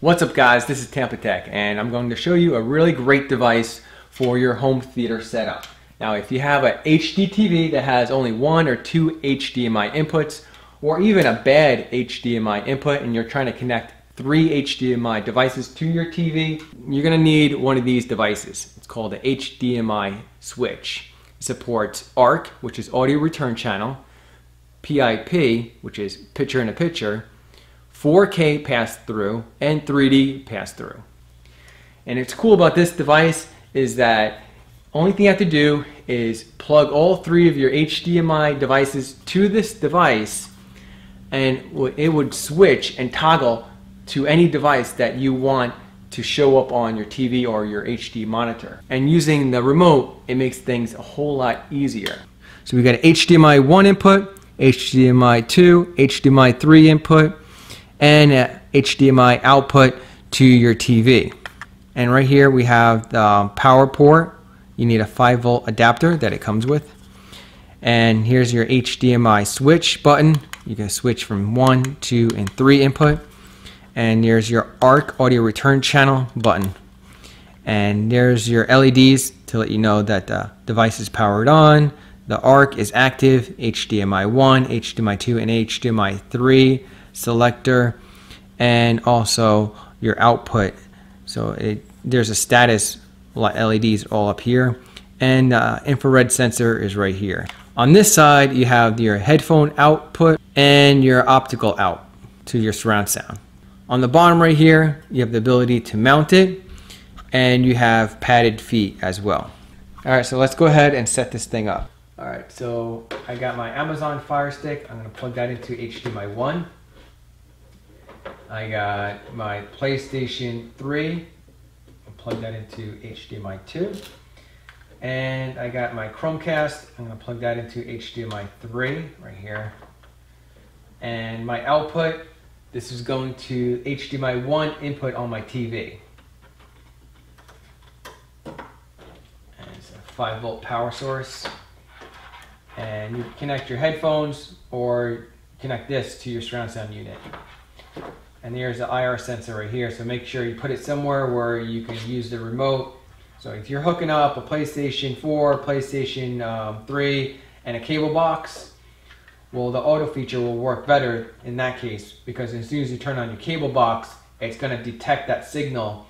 What's up guys, this is TampaTec and I'm going to show you a really great device for your home theater setup. Now if you have a HD TV that has only one or two HDMI inputs or even a bad HDMI input and you're trying to connect three HDMI devices to your TV, you're going to need one of these devices. It's called a HDMI switch. It supports ARC, which is audio return channel, PIP, which is picture in a picture, 4K pass through, and 3D pass through. And it's cool about this device is that only thing you have to do is plug all three of your HDMI devices to this device and it would switch and toggle to any device that you want to show up on your TV or your HD monitor. And using the remote, it makes things a whole lot easier. So we've got HDMI 1 input, HDMI 2, HDMI 3 input, and HDMI output to your TV. And right here we have the power port. You need a 5 volt adapter that it comes with. And here's your HDMI switch button. You can switch from 1, 2, and 3 input. And there's your ARC audio return channel button. And there's your LEDs to let you know that the device is powered on. The ARC is active, HDMI 1, HDMI 2, and HDMI 3 selector and also your output. So it, there's a status LEDs all up here and uh, infrared sensor is right here. On this side you have your headphone output and your optical out to your surround sound. On the bottom right here you have the ability to mount it and you have padded feet as well. Alright so let's go ahead and set this thing up. Alright so I got my Amazon Fire Stick. I'm going to plug that into HDMI 1 I got my PlayStation 3. I'll plug that into HDMI 2. And I got my Chromecast. I'm going to plug that into HDMI 3 right here. And my output, this is going to HDMI 1 input on my TV. And it's a 5 volt power source. And you connect your headphones or connect this to your surround sound unit and there's the IR sensor right here. So make sure you put it somewhere where you can use the remote. So if you're hooking up a PlayStation 4, PlayStation um, 3, and a cable box, well, the auto feature will work better in that case because as soon as you turn on your cable box, it's going to detect that signal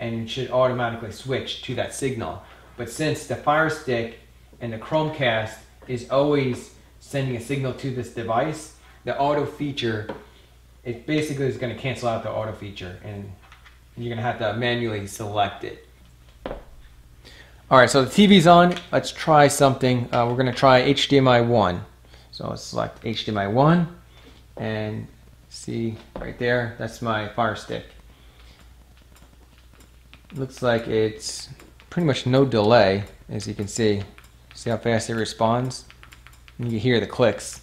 and it should automatically switch to that signal. But since the Fire Stick and the Chromecast is always sending a signal to this device, the auto feature it basically is going to cancel out the auto feature and you're going to have to manually select it. All right, so the TV's on. Let's try something. Uh, we're going to try HDMI 1. So let's select HDMI 1 and see right there, that's my Fire Stick. Looks like it's pretty much no delay, as you can see. See how fast it responds? And You can hear the clicks.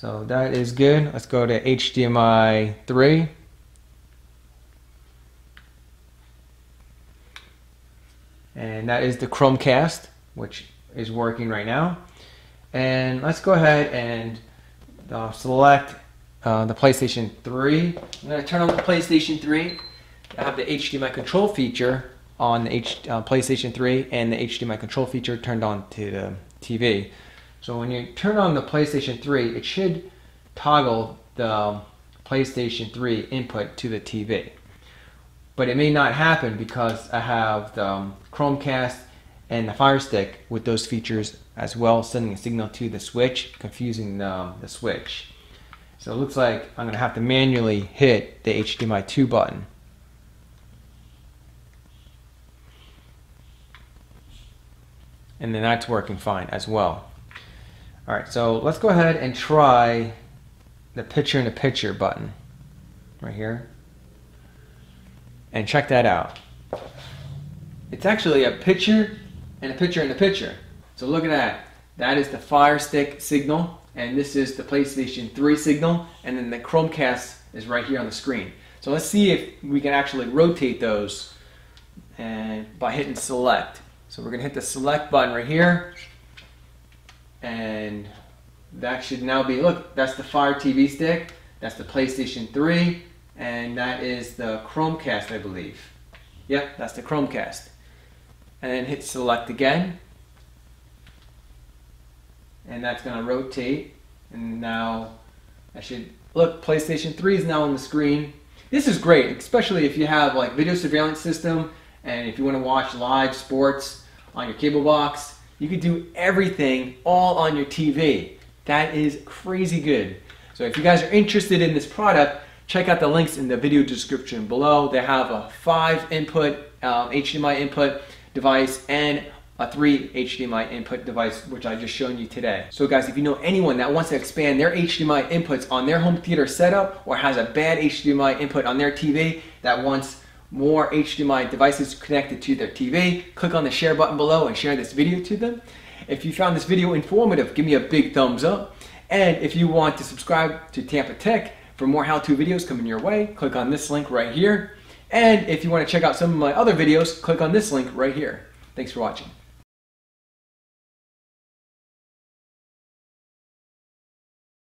So that is good. Let's go to HDMI 3. And that is the Chromecast, which is working right now. And let's go ahead and uh, select uh, the PlayStation 3. I'm going to turn on the PlayStation 3. I have the HDMI control feature on the H, uh, PlayStation 3 and the HDMI control feature turned on to the TV. So when you turn on the PlayStation 3, it should toggle the PlayStation 3 input to the TV. But it may not happen because I have the um, Chromecast and the Fire Stick with those features as well, sending a signal to the switch, confusing the, um, the switch. So it looks like I'm going to have to manually hit the HDMI 2 button. And then that's working fine as well. All right, so let's go ahead and try the picture in the picture button right here. And check that out. It's actually a picture and a picture in the picture. So look at that. That is the Fire Stick signal, and this is the PlayStation 3 signal, and then the Chromecast is right here on the screen. So let's see if we can actually rotate those and by hitting select. So we're gonna hit the select button right here, and that should now be, look, that's the Fire TV stick. That's the PlayStation 3, and that is the Chromecast, I believe. Yep, that's the Chromecast. And then hit select again. And that's gonna rotate. And now I should, look, PlayStation 3 is now on the screen. This is great, especially if you have like video surveillance system and if you wanna watch live sports on your cable box, you could do everything all on your TV. That is crazy good. So if you guys are interested in this product, check out the links in the video description below. They have a five input um, HDMI input device and a three HDMI input device, which I just shown you today. So guys, if you know anyone that wants to expand their HDMI inputs on their home theater setup or has a bad HDMI input on their TV that wants more HDMI devices connected to their TV, click on the share button below and share this video to them. If you found this video informative, give me a big thumbs up. And if you want to subscribe to TampaTec for more how-to videos coming your way, click on this link right here. And if you want to check out some of my other videos, click on this link right here. Thanks for watching.